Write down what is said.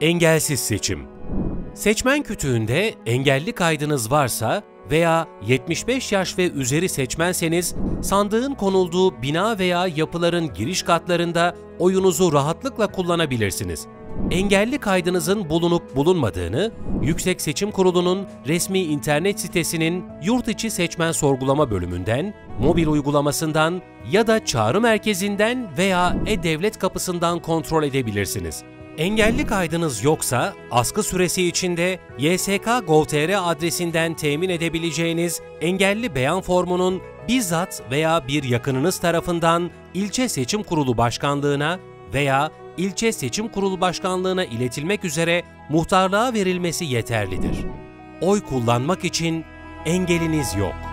Engelsiz seçim. Seçmen kütüğünde engelli kaydınız varsa veya 75 yaş ve üzeri seçmenseniz sandığın konulduğu bina veya yapıların giriş katlarında oyunuzu rahatlıkla kullanabilirsiniz. Engelli kaydınızın bulunup bulunmadığını Yüksek Seçim Kurulu'nun resmi internet sitesinin yurt içi seçmen sorgulama bölümünden, mobil uygulamasından ya da çağrı merkezinden veya e-devlet kapısından kontrol edebilirsiniz. Engelli kaydınız yoksa, askı süresi içinde ysk.gov.tr adresinden temin edebileceğiniz engelli beyan formunun bizzat veya bir yakınınız tarafından ilçe seçim kurulu başkanlığına veya ilçe seçim kurulu başkanlığına iletilmek üzere muhtarlığa verilmesi yeterlidir. Oy kullanmak için engeliniz yok.